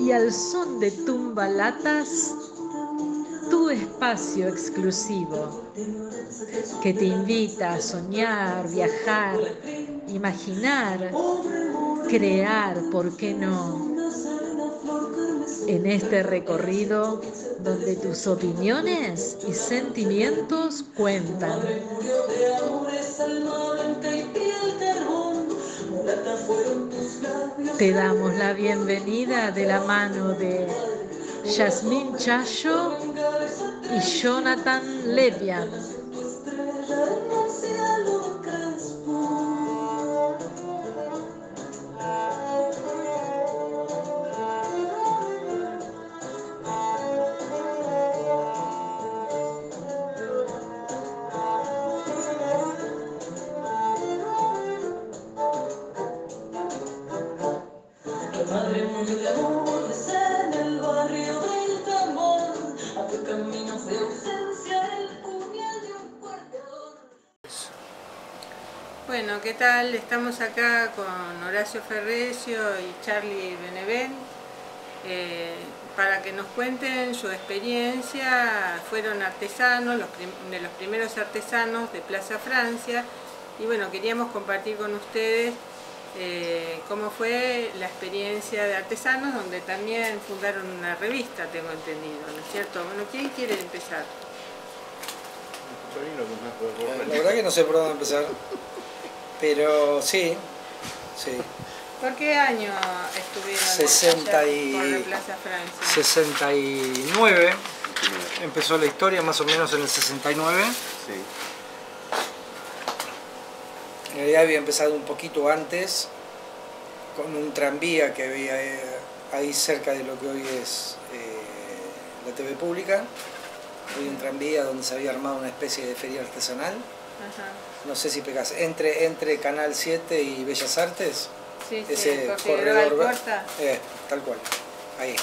Y al son de tumbalatas, tu espacio exclusivo que te invita a soñar, viajar, imaginar, crear, ¿por qué no? En este recorrido donde tus opiniones y sentimientos cuentan. Te damos la bienvenida de la mano de Yasmín Chayo y Jonathan Levian. Tal? Estamos acá con Horacio Ferrecio y Charlie Benevent eh, para que nos cuenten su experiencia. Fueron artesanos, los de los primeros artesanos de Plaza Francia y bueno, queríamos compartir con ustedes eh, cómo fue la experiencia de artesanos, donde también fundaron una revista, tengo entendido, ¿no es cierto? Bueno, ¿quién quiere empezar? La verdad que no sé por dónde empezar. Pero sí, sí. ¿Por qué año estuvieron 60 allá y- por la Plaza Francia? 69 empezó la historia más o menos en el 69. Sí. En realidad había empezado un poquito antes con un tranvía que había eh, ahí cerca de lo que hoy es eh, la TV pública. Había un tranvía donde se había armado una especie de feria artesanal. Ajá. No sé si pegas entre, entre Canal 7 y Bellas Artes. Sí, sí, ese porque corredor. Corta. Eh, tal cual. Ahí.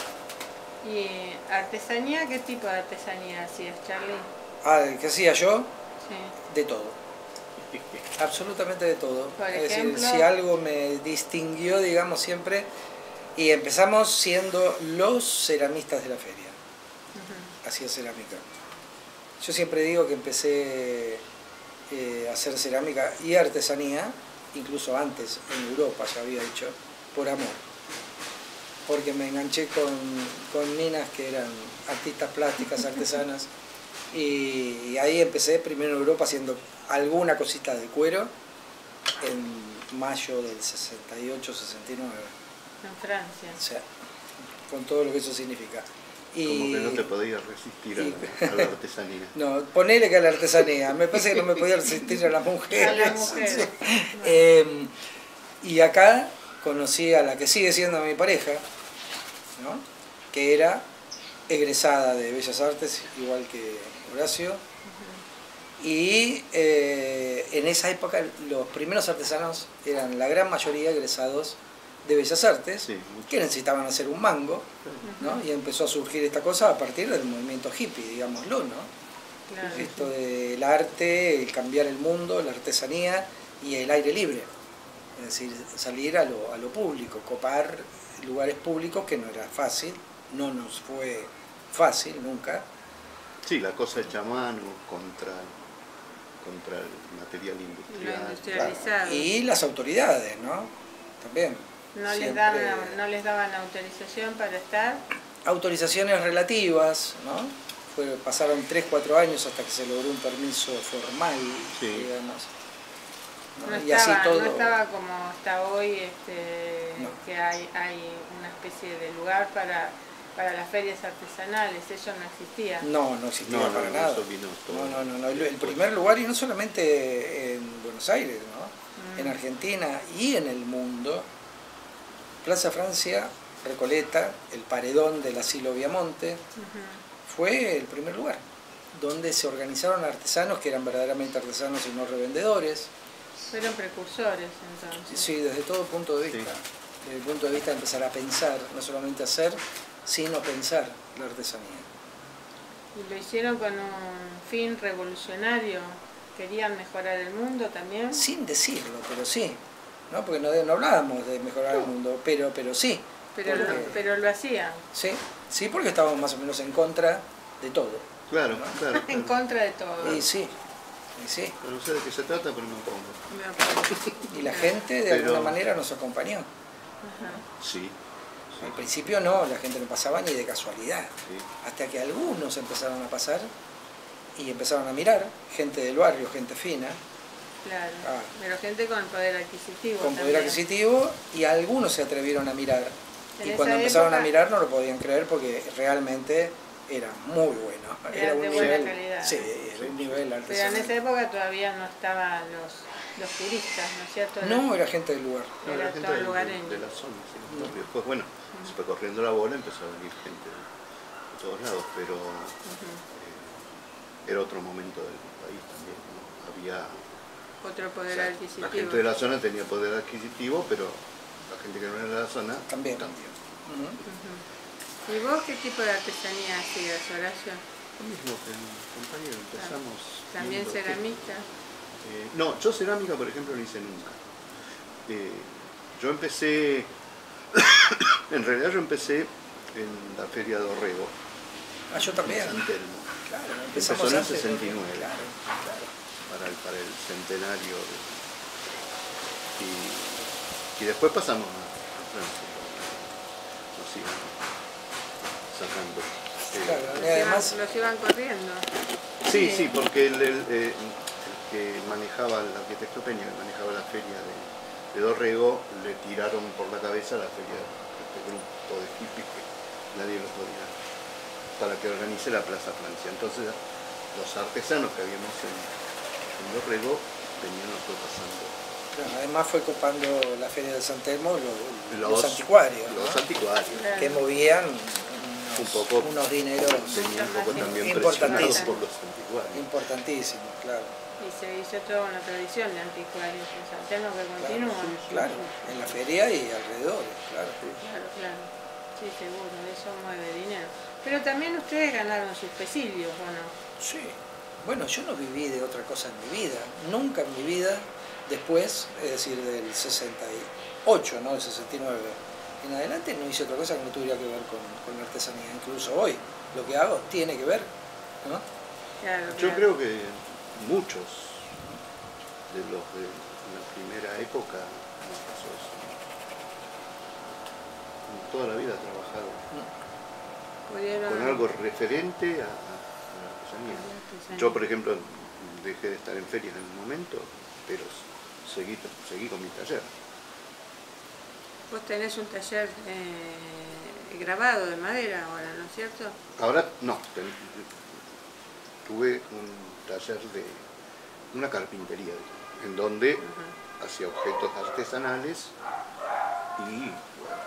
¿Y artesanía? ¿Qué tipo de artesanía hacías, Charlie? Ah, ¿qué hacía yo? Sí. De todo. Absolutamente de todo. Por es ejemplo. decir, si algo me distinguió, digamos, siempre, y empezamos siendo los ceramistas de la feria. Hacía cerámica. Yo siempre digo que empecé eh, hacer cerámica y artesanía, incluso antes, en Europa ya había hecho, por amor. Porque me enganché con, con ninas que eran artistas plásticas, artesanas, y, y ahí empecé primero en Europa haciendo alguna cosita de cuero en mayo del 68, 69. En Francia. O sea, con todo lo que eso significa. Y, Como que no te podías resistir a la, a la artesanía. No, ponele que a la artesanía. Me parece que no me podía resistir a las mujeres. A las mujeres. Eh, y acá conocí a la que sigue siendo mi pareja, ¿no? que era egresada de Bellas Artes, igual que Horacio. Y eh, en esa época los primeros artesanos eran la gran mayoría egresados de Bellas Artes, Sí, que necesitaban hacer un mango, ¿no? y empezó a surgir esta cosa a partir del movimiento hippie, digámoslo, ¿no? Claro. esto del arte, el cambiar el mundo, la artesanía y el aire libre. Es decir, salir a lo, a lo público, copar lugares públicos que no era fácil, no nos fue fácil nunca. Sí, la cosa hecha a mano contra, contra el material industrial. industrializado. Y las autoridades, ¿no? También. No les, daban, no les daban autorización para estar. Autorizaciones relativas, ¿no? Fue, pasaron 3, 4 años hasta que se logró un permiso formal, Sí. digamos. ¿no? No y así estaba, todo. no estaba como está hoy, este, No. que hay, hay una especie de lugar para, para las ferias artesanales, eso no existía. No, no existía No, no, para no, nada. eso vino todo no, no, no, no. El, primer lugar, y no solamente en Buenos Aires, ¿no? Mm. en Argentina y en el mundo, Plaza Francia, Recoleta, el paredón del asilo Viamonte, fue el primer lugar, donde se organizaron artesanos que eran verdaderamente artesanos y no revendedores. Fueron precursores entonces. Sí, desde todo punto de Sí. vista. Desde el punto de vista de empezar a pensar, no solamente hacer, sino pensar la artesanía. Y lo hicieron con un fin revolucionario. Querían mejorar el mundo también. Sin decirlo, pero sí. ¿No? Porque no, no hablábamos de mejorar el mundo, pero, pero sí. Pero, lo, pero lo hacían. Sí, sí, porque estábamos más o menos en contra de todo. Claro, claro. En contra de todo. Y sí, y sí. Pero no sé de qué se trata, pero no pongo. Y la gente de Pero- alguna manera nos acompañó. Ajá. Sí, Al principio no, la gente no pasaba ni de casualidad. sí. Hasta que algunos empezaron a pasar y empezaron a mirar, gente del barrio, gente fina, Claro. Ah. Pero gente con poder adquisitivo. con poder adquisitivo, y algunos se atrevieron a mirar. En Y cuando empezaron a mirar no lo podían creer porque realmente era muy bueno. Era de buena calidad. Sí, era un nivel Pero en artesanal. esa época todavía no estaban los, los turistas, ¿no es cierto? No, era gente del lugar. No, Era la gente todo de, lugareño. de la zona, sí. Después, bueno, se fue corriendo la bola, empezó a venir gente de todos lados, pero eh, era otro momento del país también, ¿no? Había... Otro o poder sea, adquisitivo. la gente de la zona tenía poder adquisitivo, pero la gente que no era de la zona También. también. ¿Y vos qué tipo de artesanía hacías, Horacio? Lo mismo que el compañero, empezamos... ¿También viendo qué- ceramista? Eh, no, yo cerámica, por ejemplo, no hice nunca. Eh, yo empecé, en realidad yo empecé en la feria de Orrego, Ah, yo en también. San Telmo, Claro, Empezó empezamos en el antes. 69. Claro, claro. Para el, para el centenario. de- y, y después pasamos a, a Francia, nos iban sacando. Eh, Claro, y además, iban, los iban corriendo. Sí, sí, porque el, el, eh, el que manejaba, el arquitecto Peña, que manejaba la feria de, de Dorrego, le tiraron por la cabeza la feria de este grupo de hippies que nadie los podía, para que organice la Plaza Francia. Entonces, los artesanos que habíamos en, en Dorrego venían los fue pasando. claro, además fue copando la feria de San Telmo los, los Los- anticuarios, ¿no? Los anticuarios. Claro. que movían unos, Un poco- unos dineros un poco también Importantísimo. presionados por los anticuarios. importantísimos, claro. Y se hizo toda una tradición de anticuarios en San Telmo que continúa. Claro, en la feria y alrededor, claro. Claro, claro. Sí, seguro, eso mueve dinero. Pero también ustedes ganaron sus pesillos, ¿o no? Sí. Bueno, yo no viví de otra cosa en mi vida. Nunca en mi vida, después, es decir, del 68, no del 69, en adelante no hice otra cosa que no tuviera que ver con, con la artesanía. Incluso hoy, lo que hago tiene que ver, ¿no? Claro, Yo claro. creo que muchos de los de la primera época nos pasó eso. Toda la vida trabajado Pudieron- con algo referente a, artesanía. artesanía. Yo, por ejemplo, dejé de estar en ferias en un momento, pero seguí, seguí con mi taller. Vos tenés un taller eh, grabado de madera ahora, ¿no es cierto? Ahora no, ten- tuve un taller de una carpintería, en donde hacía objetos artesanales y bueno,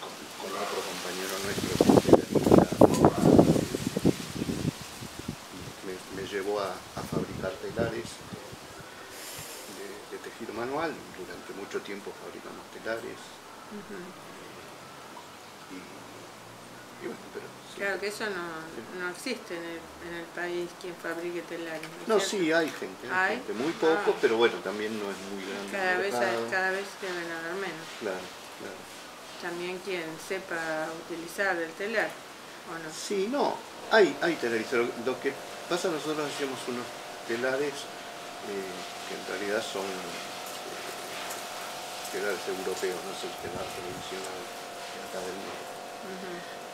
con, con otro compañero nuestro que era llevó a, a fabricar telares de, de tejido manual. Durante mucho tiempo fabricamos telares y, y bueno, pero sí. Claro que eso no, no existe en el, en el país quien fabrique telares. ¿no sí, hay gente, hay ¿Hay? gente, muy poco, Ah. pero bueno, también no es muy grande. Cada vez, hay- cada vez deben haber menos. Claro, claro. También quien sepa utilizar el telar, ¿o no? Sí, no, hay, hay lo que pasa, nosotros hacíamos unos telares eh, que en realidad son eh, telares europeos, no es el telar tradicional de acá del norte.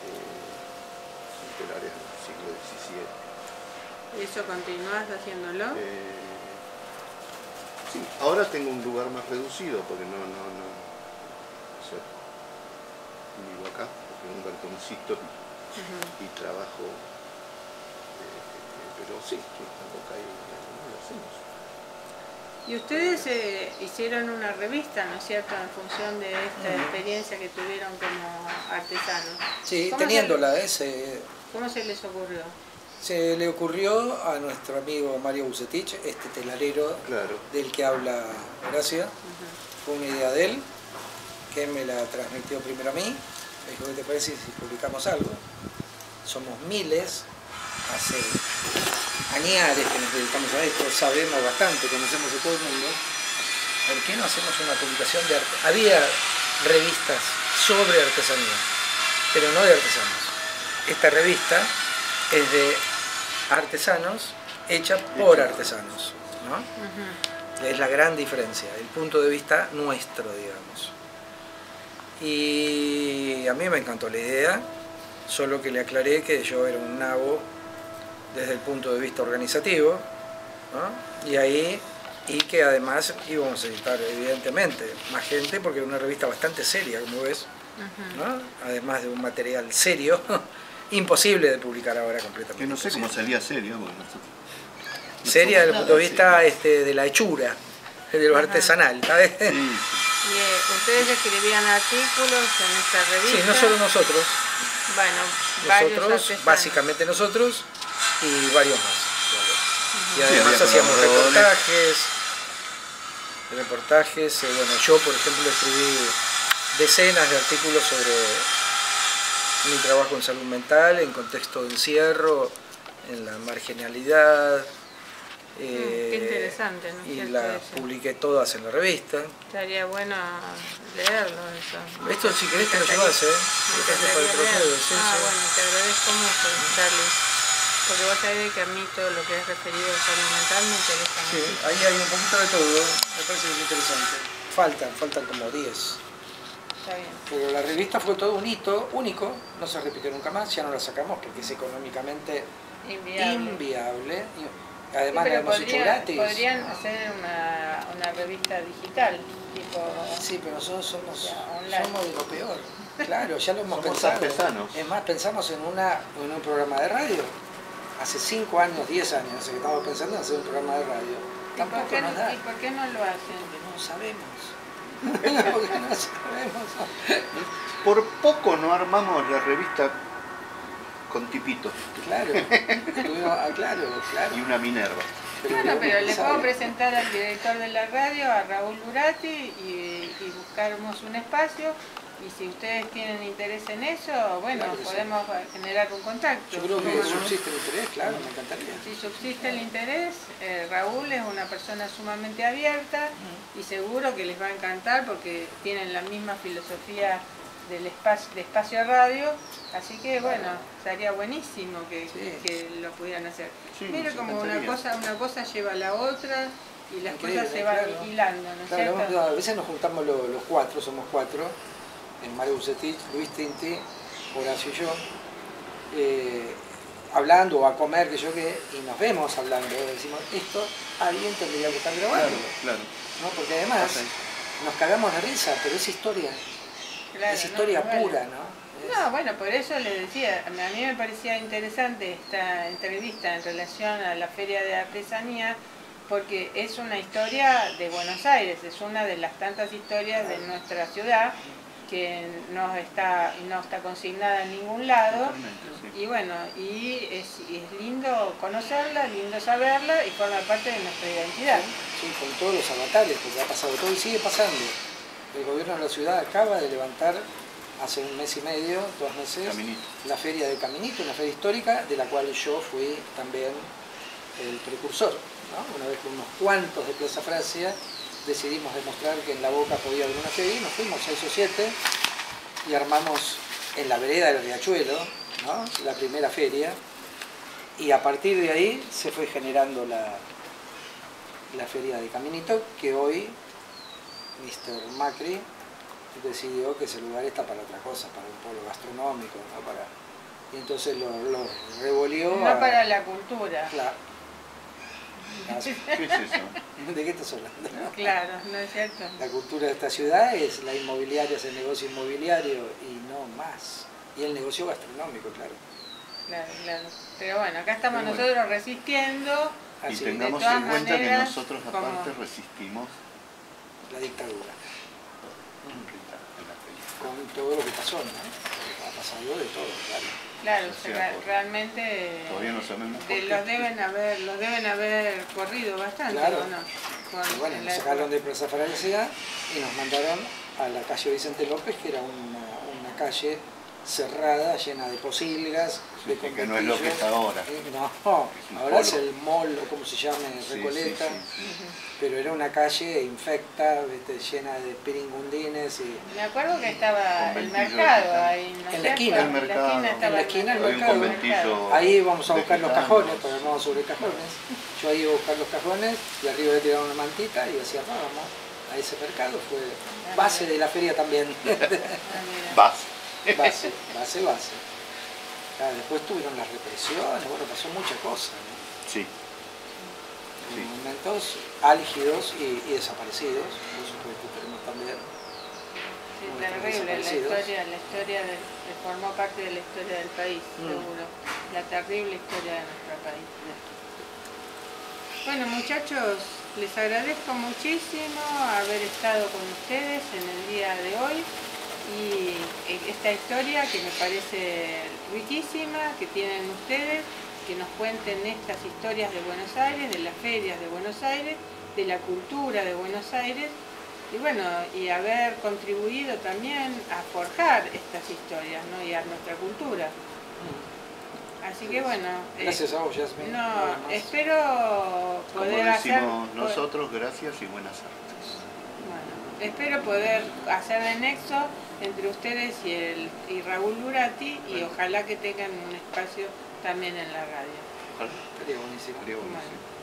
Eh, son telares del siglo XVII. ¿Y eso continuás haciéndolo? Sí, ahora tengo un lugar más reducido porque no, no, no, o sea, vivo acá, porque un balconcito y, trabajo, sí, sí, tampoco hay, no lo hacemos. Y ustedes eh, hicieron una revista, ¿no es cierto?, en función de esta experiencia que tuvieron como artesanos. Sí, ¿Cómo se- teniéndola, ¿eh? se, ¿Cómo se les ocurrió? se le ocurrió a nuestro amigo Mario Bucetich, este telarero Claro, del que habla Horacio, Ujú. fue una idea de él, que me la transmitió primero a mí, me dijo, ¿qué te parece si publicamos algo? somos miles, hace añares que nos dedicamos a esto, sabemos bastante, conocemos a todo el mundo, ¿por qué no hacemos una publicación de arte? Había revistas sobre artesanía, pero no de artesanos. Esta revista es de artesanos, hecha por artesanos, ¿no? Es la gran diferencia, el punto de vista nuestro, digamos. Y a mí me encantó la idea, solo que le aclaré que yo era un nabo desde el punto de vista organizativo, ¿no? y ahí, y que además íbamos a necesitar evidentemente más gente, porque era una revista bastante seria, como ves, ¿no? además de un material serio, imposible de publicar ahora completamente. Que no sé cómo salía serio. Bueno, Seria desde el punto de vista este, de la hechura, de lo Ajá. artesanal, ¿sabes? Sí, Y eh, ustedes escribían artículos en esta revista. Sí, no solo nosotros, Bueno, nosotros, básicamente nosotros y varios más. claro. Y además hacíamos reportajes, reportajes, eh, bueno, yo por ejemplo escribí decenas de artículos sobre mi trabajo en salud mental, en contexto de encierro, en la marginalidad. Mm, eh, qué interesante, ¿no Y las publiqué todas en la revista. Estaría bueno leerlo eso. Esto si querés te lo llevas, ¿eh? Para el ah, sí. bueno, te agradezco mucho, Charlie. Porque vos sabés que a mí todo lo que es referido a salud mental me interesa Sí, mucho. ahí hay un poquito de todo, me parece que es interesante. Faltan, faltan como 10. Está bien. Pero la revista fue todo un hito único, no se repitió nunca más, ya no la sacamos porque es económicamente Inviable. inviable. Y Sí, además la hemos hecho podrían, gratis. podrían hacer una, una revista digital, tipo... Sí, pero nosotros somos, Ya, somos de lo peor. Claro, ya lo hemos Somos pensado. artesanos. Es más, pensamos en, una, en un programa de radio. Hace 5 años, 10 años que estamos pensando en hacer un programa de radio. ¿Y por, qué, nos da. ¿Y por qué no lo hacen? No sabemos. Porque no sabemos. Por poco no armamos la revista con tipito Claro, ah, claro, claro. y una Minerva. Bueno, pero le puedo presentar al director de la radio, a Raúl Durati, y, y buscarnos un espacio. Y si ustedes tienen interés en eso, bueno, Claro que sí. podemos generar un contacto. Yo creo que subsiste el interés, claro, me encantaría. Si subsiste el interés, eh, Raúl es una persona sumamente abierta y seguro que les va a encantar porque tienen la misma filosofía del espacio, de espacio radio, así que bueno, sería buenísimo que, Sí. que lo pudieran hacer. Sí, Mira como una cosa, una cosa lleva a la otra y las Increíble, cosas se van claro. hilando, ¿no es Claro, cierto? no, a veces nos juntamos lo- los cuatro, somos cuatro, en Mario Bucetich, Luis Tinti, Horacio y yo, eh, hablando o a comer, que yo qué, y nos vemos hablando, decimos, esto alguien tendría que estar grabando, Claro, claro. ¿no? Porque además nos cagamos de risa, pero es historia, Claro, es historia pura, ¿no? No, bueno, por eso les decía, a mí me parecía interesante esta entrevista en relación a la Feria de Artesanía, porque es una historia de Buenos Aires, es una de las tantas historias de nuestra ciudad que no está, no está consignada en ningún lado. Sí. Y bueno, y es, y es lindo conocerla, lindo saberla y forma parte de nuestra identidad. Sí, con todos los avatares, porque ha pasado todo y sigue pasando. El gobierno de la ciudad acaba de levantar hace un mes y medio, dos meses, Caminito. la feria de Caminito, una feria histórica de la cual yo fui también el precursor. ¿No? Una vez con unos cuantos de Plaza Francia decidimos demostrar que en la boca podía haber una feria y nos fuimos seis o siete y armamos en la vereda del Riachuelo ¿no? la primera feria y a partir de ahí se fue generando la, la feria de Caminito, que hoy Mr. Macri decidió que ese lugar está para otra cosa, para un polo gastronómico, ¿no? para... y entonces lo, lo revolvió No a- para la cultura. Ah, ¿Qué es eso? ¿De qué estás hablando? Claro, ¿no es cierto? La cultura de esta ciudad es la inmobiliaria, es el negocio inmobiliario y no más. Y el negocio gastronómico, claro. Claro, claro. Pero bueno, acá estamos bueno. nosotros resistiendo. Y Así, tengamos en cuenta que nosotros como- aparte resistimos la dictadura, con todo lo que pasó, ¿no? Ha pasado de todo, claro. Claro, O sea, realmente Todavía no sabemos por de- qué. los deben haber, los deben haber corrido bastante, Claro. ¿o no? Bueno, en nos sacaron de Plaza Francia y nos mandaron a la calle Vicente López, que era una, una calle cerrada, llena de posilgas, de que no es lo que está ahora. No, Es ahora es el mall, o como se llame, Recoleta, sí, sí, sí. pero era una calle infecta, ¿viste? llena de piringundines y Me acuerdo que estaba el mercado ahí, ¿no En la es esquina. El mercado. En la esquina estaba En la esquina el mercado. Ahí vamos a buscar los cajones, porque armamos sobre cajones. Yo ahí iba a buscar los cajones y arriba le tiraron una mantita y decía, no, vamos a ese mercado. Fue base de la feria también. Ah. Vas. base, base, base. Claro, después tuvieron las represiones, bueno, pasó muchas cosas. ¿no? Sí. En Sí. momentos álgidos y, y desaparecidos, por supuesto tenemos también. Sí, terrible, la historia, la historia de, formó parte de la historia del país, Mm. seguro. La terrible historia de nuestro país. Bueno muchachos, les agradezco muchísimo haber estado con ustedes en el día de hoy y esta historia que me parece riquísima, que tienen ustedes, que nos cuenten estas historias de Buenos Aires, de las ferias de Buenos Aires, de la cultura de Buenos Aires y bueno, y haber contribuido también a forjar estas historias ¿no? y a nuestra cultura. Así que bueno, eh, Gracias a vos, Yasmin. Nada no, espero Como poder hacer... decimos nosotros, gracias y buenas artes. Bueno, espero poder hacer de nexo entre ustedes y, el, y Raúl Durati y Bueno. ojalá que tengan un espacio también en la radio. Ojalá. Sería buenísimo. Sería buenísimo. Bueno.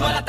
Hola,